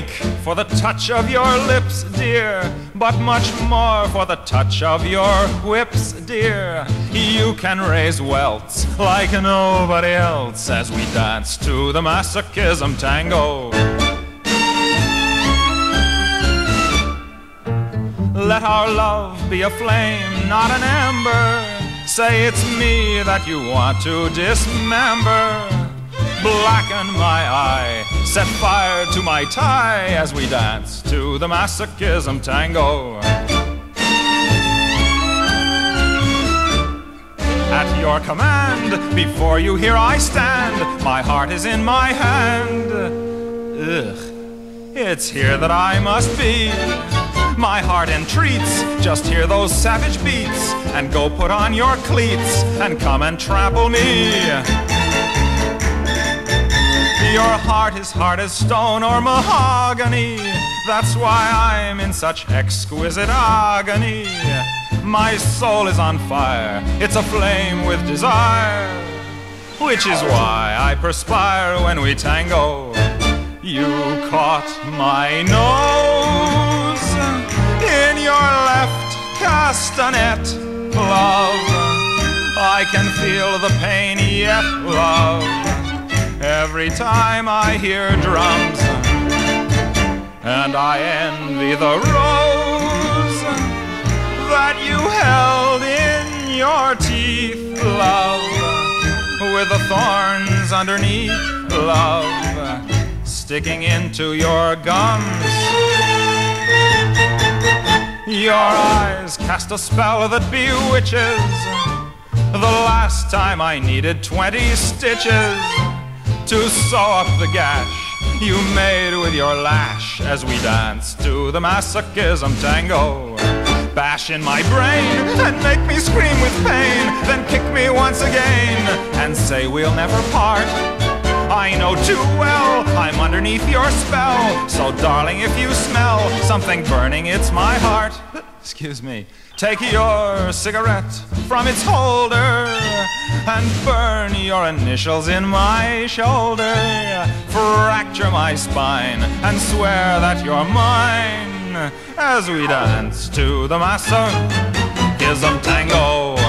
for the touch of your lips, dear, but much more for the touch of your whips, dear. You can raise welts like nobody else as we dance to the masochism tango. Let our love be a flame, not an ember. Say it's me that you want to dismember blacken my eye, set fire to my tie as we dance to the masochism tango. At your command, before you here I stand, my heart is in my hand. Ugh, it's here that I must be. My heart entreats, just hear those savage beats, and go put on your cleats, and come and trample me. Your heart is hard as stone or mahogany. That's why I'm in such exquisite agony. My soul is on fire, it's aflame with desire. Which is why I perspire when we tango. You caught my nose in your left castanet, love. I can feel the pain yet, love every time I hear drums. And I envy the rose that you held in your teeth, love, with the thorns underneath, love, sticking into your gums. Your eyes cast a spell that bewitches. The last time I needed 20 stitches to sew up the gash you made with your lash as we dance to the masochism tango. Bash in my brain and make me scream with pain, then kick me once again and say we'll never part. I know too well I'm underneath your spell, so darling, if you smell something burning, it's my heart. Excuse me. Take your cigarette from its holder and burn your initials in my shoulder. Fracture my spine and swear that you're mine as we dance to the masochism tango.